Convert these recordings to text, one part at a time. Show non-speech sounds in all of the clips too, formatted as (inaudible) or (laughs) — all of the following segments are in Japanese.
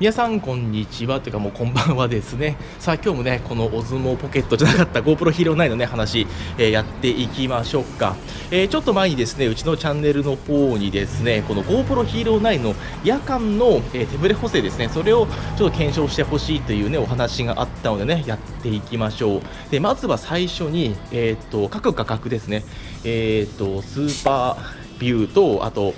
皆さんこんにちはというかもうこんばんはですね。(laughs) さあ今日もねこのオズモポケットじゃなかった GoPro Hero 9のね話、えー、やっていきましょうか、えー、ちょっと前にですねうちのチャンネルの方にですねこの GoPro Hero 9の夜間の、えー、手ブレ補正ですねそれをちょっと検証してほしいというねお話があったのでねやっていきましょう。でまずは最初にえっ、と各価格ですね。えっ、とスーパービューとあと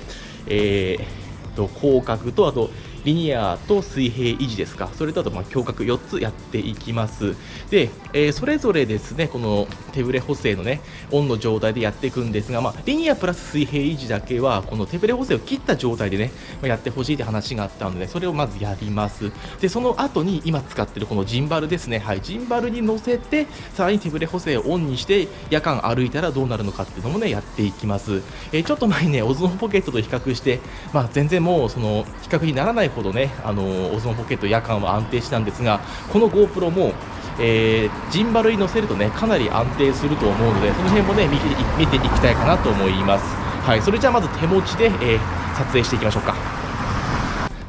えー、と広角とあとリニアと水平維持ですか、それとあとまあ胸角4つやっていきます。で、えー、それぞれですね、この手ブレ補正のね、オンの状態でやっていくんですが、まあ、リニアプラス水平維持だけは、この手ブレ補正を切った状態でね、まあ、やってほしいって話があったので、それをまずやります。で、その後に今使ってるこのジンバルですね、はい、ジンバルに乗せて、さらに手ブレ補正をオンにして、夜間歩いたらどうなるのかっていうのもね、やっていきます。えー、ちょっと前にね、 Osmo Pocket と比較して、まあ、全然もう、その、比較にならないほどね、あの Osmo Pocket 夜間は安定したんですがこの GoPro も、えー、ジンバルに乗せるとねかなり安定すると思うのでその辺もね見て見ていきたいかなと思います。はいそれじゃあまず手持ちで、えー、撮影していきましょうか。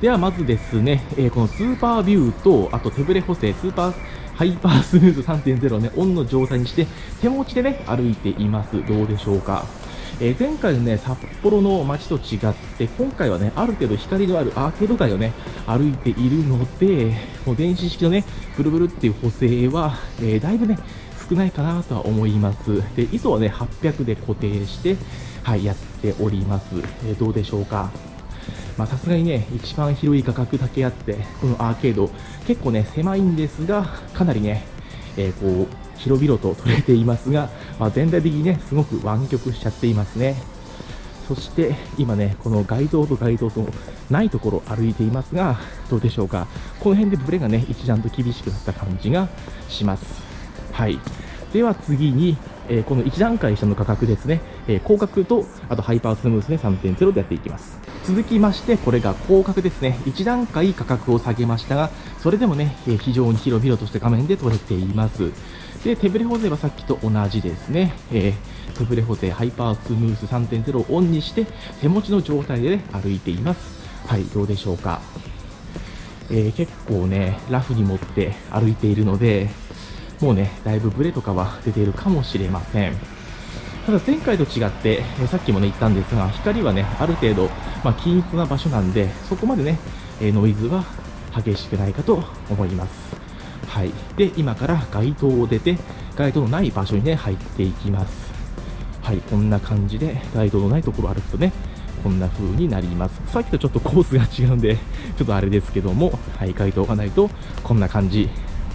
ではまずですね、えー、この SuperView とあと手ブレ補正スーパー HyperSmooth 3.0をねオンの状態にして手持ちでね歩いています。どうでしょうか？えー、前回のね、札幌の街と違って、今回はね、ある程度光のあるアーケード街をね、歩いているので、もう電子式のね、ブルブルっていう補正は、えー、だいぶね、少ないかなとは思います。で、ISO はね、800で固定して、はい、やっております。えー、どうでしょうか。まさすがにね、一番広い価格だけあって、このアーケード、結構ね、狭いんですが、かなりね、えー、こう、広々と撮れていますが、まあ、全体的にね、すごく湾曲しちゃっていますね。そして今ね、この街灯と街灯とないところ歩いていますが、どうでしょうか。この辺でブレがね、一段と厳しくなった感じがします。はい。では次に、えー、この1段階下の価格ですね、えー、広角と、あとハイパースムースね、3.0でやっていきます。続きまして、これが広角ですね。1段階価格を下げましたが、それでもね、えー、非常に広々とした画面で撮れています。で、手ブレ補正はさっきと同じですね。えー、手ブレ補正ハイパースムース3.0をオンにして、手持ちの状態で、ね、歩いています。はい、どうでしょうか。えー、結構ね、ラフに持って歩いているので、もうね、だいぶブレとかは出ているかもしれません。ただ前回と違って、えさっきもね言ったんですが、光はね、ある程度、まあ、均一な場所なんで、そこまでね、えノイズは激しくないかと思います。はい。で、今から街灯を出て、街灯のない場所にね、入っていきます。はい、こんな感じで、街灯のないところを歩くとね、こんな風になります。さっきとちょっとコースが違うんで、(laughs) ちょっとあれですけども、はい、街灯がないと、こんな感じ。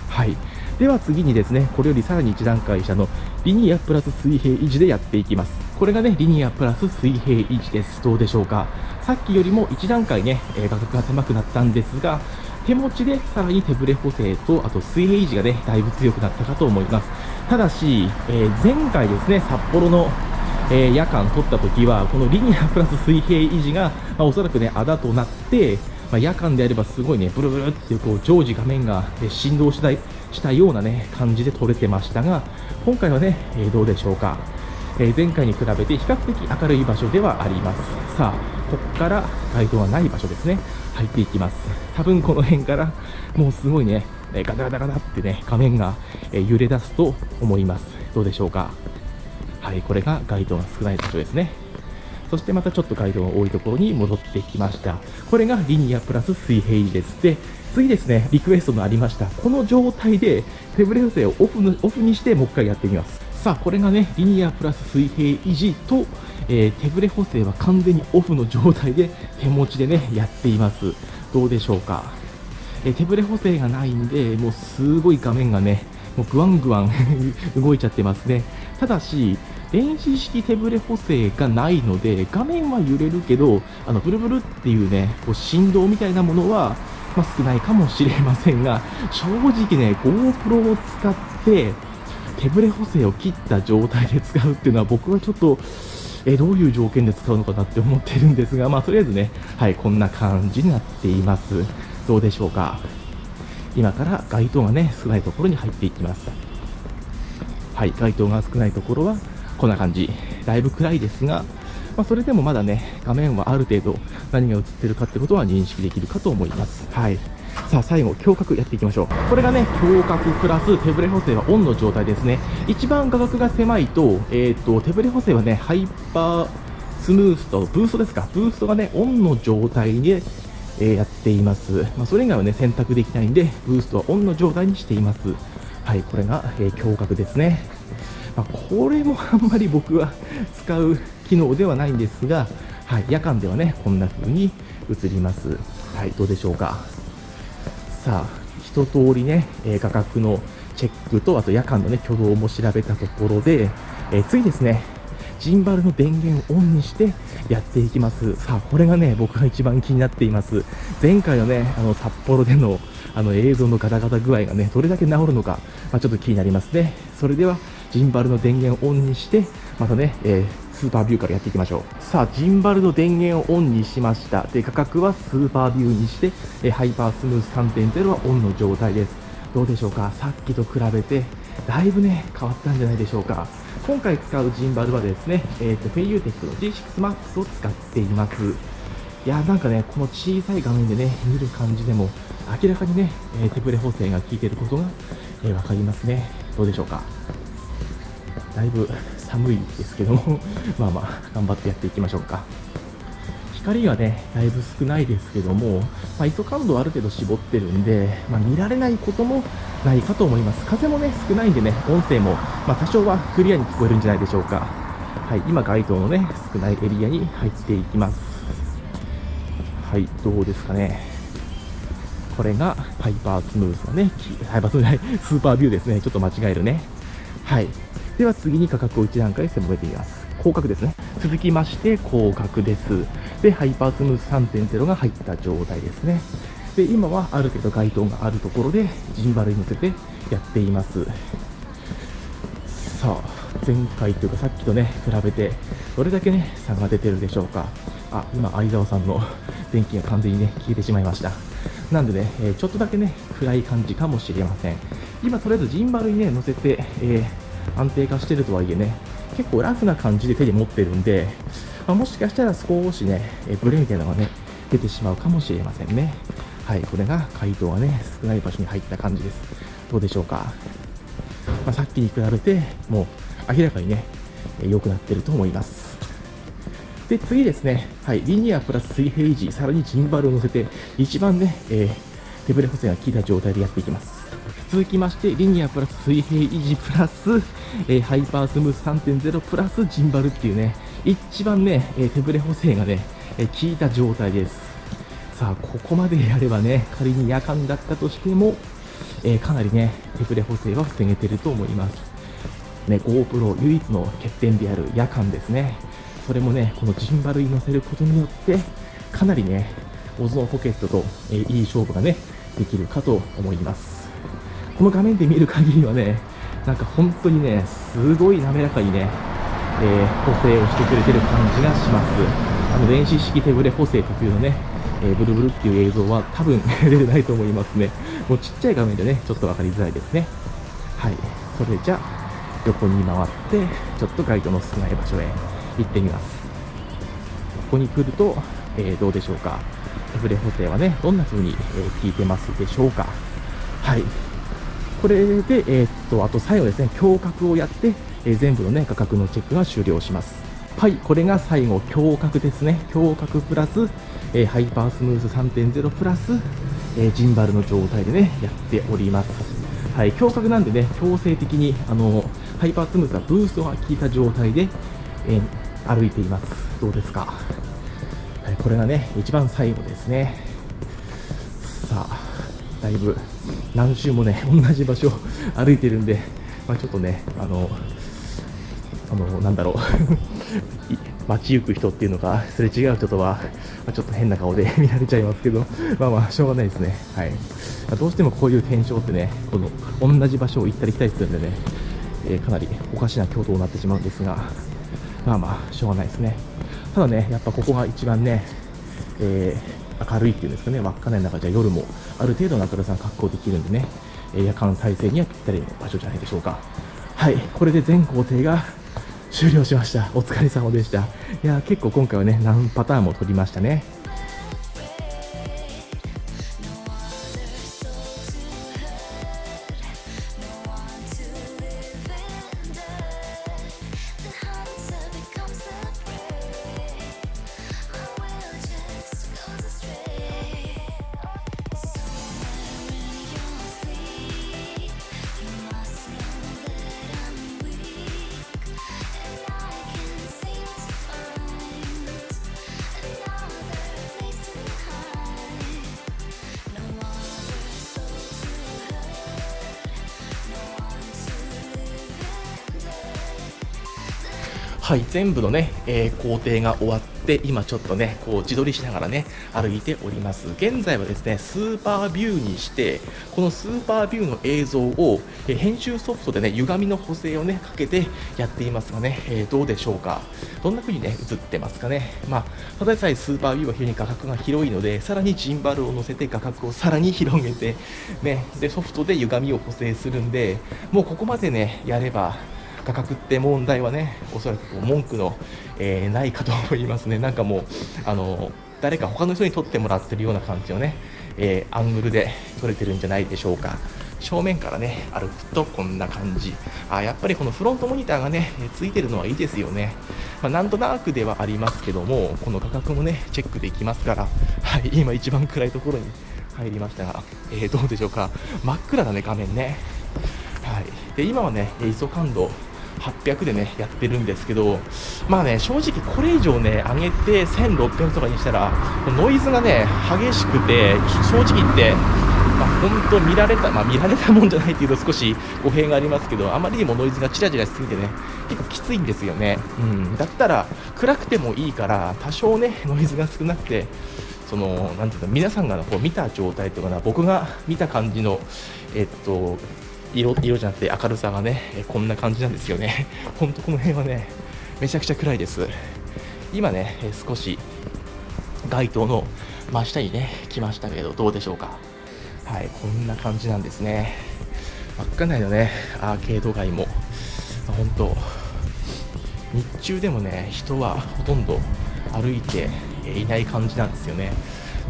はい。では次にですね、これよりさらに1段階下のリニアプラス水平維持でやっていきます。これがね、リニアプラス水平維持です。どうでしょうか。さっきよりも1段階ね、え、画角が狭くなったんですが、手持ちでさらに手ブレ補正と、あと水平維持がね、だいぶ強くなったかと思います。ただし、えー、前回ですね、札幌の、えー、夜間撮った時は、このリニアプラス水平維持が、まあ、おそらくね、あだとなって、まあ、夜間であればすごいね、ブルブルってこう常時画面が、ね、振動したしたようなね、感じで撮れてましたが、今回はね、えー、どうでしょうか。えー、前回に比べて比較的明るい場所ではあります。さあ、ここから街灯がない場所ですね。入っていきます。多分この辺からもうすごいね、ガタガタガタってね、画面が揺れ出すと思います。どうでしょうか。はい、これが街灯が少ない場所ですね。そしてまたちょっと街灯が多いところに戻ってきました。これがリニアプラス水平です。で、次ですね、リクエストのありました。この状態で手ブレ補正をオフのオフにしてもう一回やってみます。さあ、これがね、リニアプラス水平維持と、えー、手ブレ補正は完全にオフの状態で手持ちでね、やっています。どうでしょうか。えー、手ブレ補正がないんで、もうすごい画面がね、もうグワングワン (laughs) 動いちゃってますね。ただし、電子式手ブレ補正がないので、画面は揺れるけど、あの、ブルブルっていうね、こう振動みたいなものは、まあ、少ないかもしれませんが、正直ね、GoPro を使って、手ブレ補正を切った状態で使うっていうのは僕はちょっと、えどういう条件で使うのかなって思ってるんですが、まあ、とりあえずね、はい、こんな感じになっています。どうでしょうか。今から街灯がね、少ないところに入っていきます。はい、街灯が少ないところは、こんな感じ。だいぶ暗いですが、まあ、それでもまだね、画面はある程度何が映ってるかってことは認識できるかと思います。はい。さあ最後胸郭やっていきましょう。これがね胸郭プラス手ブレ補正はオンの状態ですね。一番画角が狭いと,、えーと、手ブレ補正はねハイパースムースとブーストですか。ブーストがねオンの状態で、え、やっています、まあ、それ以外はね選択できないんでブーストはオンの状態にしています。はいこれが、えー、胸郭ですね、まあ、これもあんまり僕は (laughs) 使う機能ではないんですが、はい、夜間ではねこんな風に映ります。はいどうでしょうか。さあ一通りね、えー、価格のチェックとあと夜間のね挙動も調べたところで、えー、次ですねジンバルの電源をオンにしてやっていきます。さあこれがね僕が一番気になっています。前回のねあの札幌でのあの映像のガタガタ具合がねどれだけ治るのか、まあ、ちょっと気になりますね。それではジンバルの電源をオンにしてまたね、えー SuperView からやっていきましょう。さあジンバルの電源をオンにしました。で画角は SuperView にしてえ HyperSmooth 3.0はオンの状態です。どうでしょうか？さっきと比べてだいぶね変わったんじゃないでしょうか？今回使うジンバルはですね、えーと、フェイユーテックの G6MAX を使っています。いやなんかねこの小さい画面でね見る感じでも明らかにね、えー、手ブレ補正が効いてることが、えー、分かりますね。どうでしょうか？だいぶ寒いですけども (laughs) まあまあ頑張ってやっていきましょうか光がねだいぶ少ないですけども、まあ、ISO 感度はある程度絞ってるんで、まあ、見られないこともないかと思います風もね少ないんでね音声も、まあ、多少はクリアに聞こえるんじゃないでしょうかはい今街灯のね少ないエリアに入っていきますはいどうですかねこれがハイパースムースのね、ハイパースムースじゃない、スーパービューですね。ちょっと間違えるね。はい。では次に価格を1段階攻めてみます。広角ですね。続きまして広角です。で、ハイパースムース3.0が入った状態ですね。で、今はある程度街灯があるところでジンバルに乗せてやっています。さあ、前回というかさっきとね、比べてどれだけね、差が出てるでしょうか。あ、今、相沢さんの電気が完全にね、消えてしまいました。なんでね、え、ちょっとだけね、暗い感じかもしれません。今、とりあえずジンバルにね、乗せて、えー安定化してるとはいえね、結構ラフな感じで手に持ってるんで、まあ、もしかしたら少しね、えブレみたいなのがね、出てしまうかもしれませんね。はい、これが回答がね、少ない場所に入った感じです。どうでしょうか。まあ、さっきに比べて、もう明らかにね、良くなってると思います。で、次ですね、はい、リニアプラス水平維持、さらにジンバルを乗せて、一番ね、えー、手ブレ補正が効いた状態でやっていきます。続きまして、リニアプラス水平維持プラス、えー、ハイパースムース3.0プラスジンバルっていうね、一番ね、え、手ブレ補正がね、え、効いた状態です。さあ、ここまでやればね、仮に夜間だったとしても、えかなりね、手ブレ補正は防げてると思います。ね、GoPro 唯一の欠点である夜間ですね。それもね、このジンバルに乗せることによって、かなりね、オズのポケットと、えいい勝負がね、できるかと思います。この画面で見る限りはね、なんか本当にね、すごい滑らかにね、えー、補正をしてくれてる感じがします。あの電子式手ブレ補正特有のね、えー、ブルブルっていう映像は多分 (laughs) 出てないと思いますね。もうちっちゃい画面でね、ちょっと分かりづらいですね。はい。それじゃあ、横に回って、ちょっとガイドの少ない場所へ行ってみます。ここに来ると、えー、どうでしょうか。手ブレ補正はね、どんな風に、えー、効いてますでしょうか。はい。これで、えー、っと、あと最後ですね、胸郭をやって、え、全部のね、価格のチェックが終了します。はい、これが最後、胸郭ですね。胸郭プラス、え、ハイパースムーズ3.0プラス、えジンバルの状態でね、やっております。はい、胸郭なんでね、強制的に、あの、ハイパースムーズはブーストが効いた状態で、え歩いています。どうですか？これがね、一番最後ですね。さあ、だいぶ何周もね、(laughs) 同じ場所を (laughs) 歩いてるんで、まあ、ちょっとね、あの、あの、なんだろう (laughs) 街行く人っていうのか、すれ違う人とは、まあ、ちょっと変な顔で見られちゃいますけど、まあまあ、しょうがないですね。はい。まあ、どうしてもこういう転生ってね、この、同じ場所を行ったり来たりするんでね、えー、かなりおかしな挙動になってしまうんですが、まあまあ、しょうがないですね。ただね、やっぱここが一番ね、えー明るいっていうんですかね、稚内の中じゃ夜もある程度の明るさが確保できるんでね、え夜間体制にはぴったりの場所じゃないでしょうか。はい、これで全工程が (laughs) 終了しました。お疲れ様でした。いや、結構今回はね、何パターンも撮りましたね。はい全部のね、えー、工程が終わって今ちょっとねこう自撮りしながらね歩いております。現在はですねスーパービューにしてこのスーパービューの映像を、えー、編集ソフトでね歪みの補正をねかけてやっていますがね、えー、どうでしょうか？どんな風にね映ってますかね？まあただでさえスーパービューは非常に画角が広いのでさらにジンバルを乗せて画角をさらに広げてねでソフトで歪みを補正するんでもうここまでねやれば価格って問題はねおそらく文句の、えー、ないかと思いますね。なんかもうあの誰か他の人に撮ってもらってるような感じのね、えー、アングルで撮れてるんじゃないでしょうか。正面からね歩くとこんな感じ。あやっぱりこのフロントモニターがねついてるのはいいですよね、まあ、なんとなくではありますけどもこの価格もねチェックできますから。はい今一番暗いところに入りましたが、えー、どうでしょうか。真っ暗だね画面ね。はい。で今はね ISO 感度800でねやってるんですけどまあね正直これ以上ね上げて1600とかにしたらノイズがね激しくて正直言ってまあ、本当見られた、まあ、見られたもんじゃないっていうと少し語弊がありますけどあまりにもノイズがチラチラしすぎてね結構きついんですよね、うん、だったら暗くてもいいから多少ねノイズが少なくてそのなていうの皆さんがこう見た状態とかな僕が見た感じのえっと色色じゃなくて明るさがねこんな感じなんですよね。ほんとこの辺はねめちゃくちゃ暗いです。今ね少し街灯の真下にね来ましたけどどうでしょうか。はいこんな感じなんですね。稚内のねアーケード街も。本当日中でもね人はほとんど歩いていない感じなんですよね。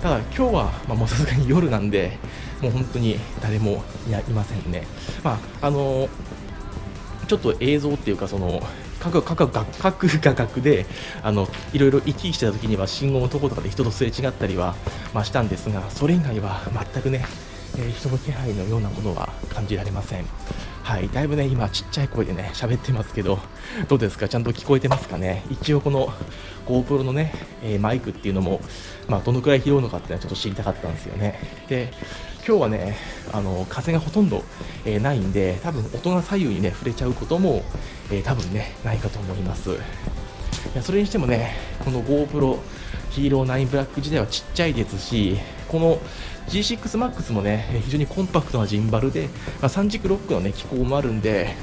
ただ今日は、まあ、もうさすがに夜なんでもう本当に誰もいいませんね。まああのちょっと映像っていうかその各各各画角であのいろいろ行き来してた時には信号のとことかで人とすれ違ったりは、まあ、したんですがそれ以外は全くね、えー、人の気配のようなものは感じられません。はい、だいぶね、今、ちっちゃい声でね、喋ってますけど、どうですか、ちゃんと聞こえてますかね、一応、この GoPro のね、えー、マイクっていうのも、まあ、どのくらい拾うのかっていうのはちょっと知りたかったんですよね。で、今日はね、あの風がほとんど、えー、ないんで、多分音が左右にね、触れちゃうことも、えー、多分ね、ないかと思います。いやそれにしてもね、この GoPro ヒーロー9ブラック自体はちっちゃいですし、この G6MAX もね、非常にコンパクトなジンバルで、まあ、3軸ロックのね、機構もあるんで、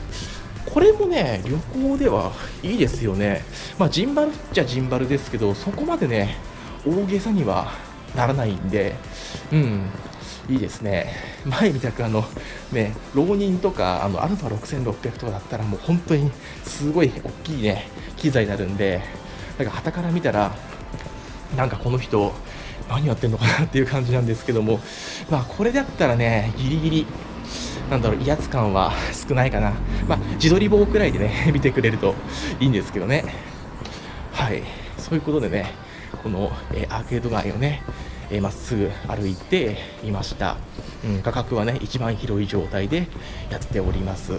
これもね、旅行ではいいですよね。まあ、ジンバルっちゃジンバルですけど、そこまでね、大げさにはならないんで、うん、いいですね。前みたくあの、ね、浪人とか、あの、アルファ6600とかだったらもう本当にすごい大きいね、機材になるんで、なんか旗から見たら、なんかこの人、何やってんのかなっていう感じなんですけども、まあこれだったらね、ギリギリ、なんだろう、威圧感は (laughs) 少ないかな。まあ自撮り棒くらいでね、(laughs) 見てくれるといいんですけどね。はい、そういうことでね、この、えー、アーケード街をね、えまっすぐ歩いていました、うん、価格はね一番広い状態でやっております。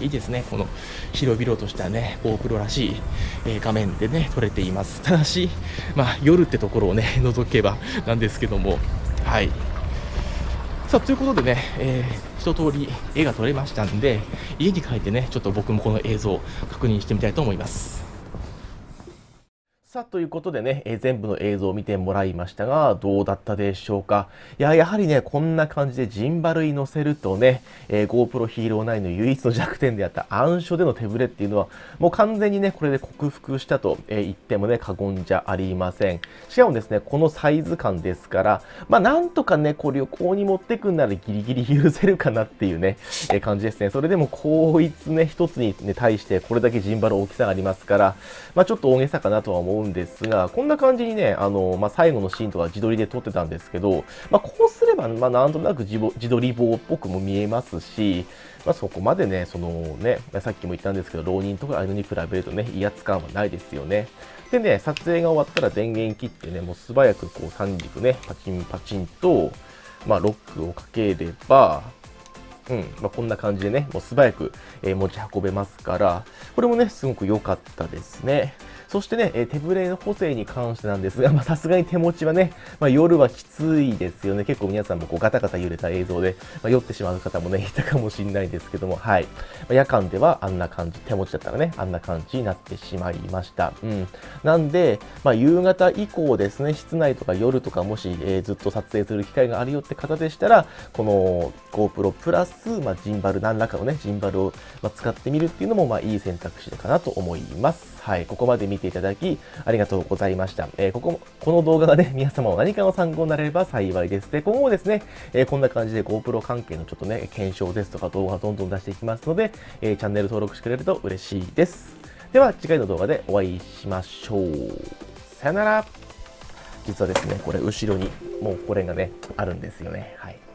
いいですね。この広々としたね GoPro らしい、えー、画面でね撮れています。ただしまあ夜ってところをね (laughs) 除けばなんですけども。はい。さあということでね、えー、一通り絵が撮れましたんで家に帰ってねちょっと僕もこの映像を確認してみたいと思います。さあ、ということでね、えー、全部の映像を見てもらいましたが、どうだったでしょうか？いや、やはりね、こんな感じでジンバルに乗せるとね、えー、GoPro Hero 9の唯一の弱点であった暗所での手ぶれっていうのは、もう完全にね、これで克服したと、え言ってもね、過言じゃありません。しかもですね、このサイズ感ですから、まあ、なんとかね、こう旅行に持ってくんならギリギリ許せるかなっていうね、えー、感じですね。それでも、こいつね、一つに、ね、対してこれだけジンバル大きさがありますから、まあ、ちょっと大げさかなとは思うんですが、こんな感じにね、あの、まあ、最後のシーンとか自撮りで撮ってたんですけど、まあ、こうすれば、まあ、なんとなく自撮り棒っぽくも見えますし、まあ、そこまでね、そのね、さっきも言ったんですけど、浪人とかああいうのに比べるとね、威圧感はないですよね。でね、撮影が終わったら電源切ってね、もう素早くこう3軸ね、パチンパチンと、まあ、ロックをかければ、うんまあ、こんな感じでね、もう素早く、え、持ち運べますから、これもね、すごく良かったですね。そしてね、え手ブレの補正に関してなんですが、(laughs) さすがに手持ちはね、まあ、夜はきついですよね。結構皆さんもこうガタガタ揺れた映像で、まあ、酔ってしまう方もね、(laughs) いたかもしれないですけども、はい。ま、夜間ではあんな感じ、手持ちだったらね、あんな感じになってしまいました。うん。なんで、まあ、夕方以降ですね、室内とか夜とかもし、えー、ずっと撮影する機会があるよって方でしたら、この GoPro プラス、まあ、ジンバル、何らかのね、ジンバルを、ま使ってみるっていうのも、まあ、いい選択肢かなと思います。はい、ここまで見ていただき、ありがとうございました。えー、ここ、この動画がね、皆様の何かの参考になれば幸いです。で、今後もですね、えー、こんな感じで GoPro 関係のちょっとね、検証ですとか動画どんどん出していきますので、えー、チャンネル登録してくれると嬉しいです。では、次回の動画でお会いしましょう。さよなら。実はですね、これ後ろにもうこれがね、あるんですよね。はい。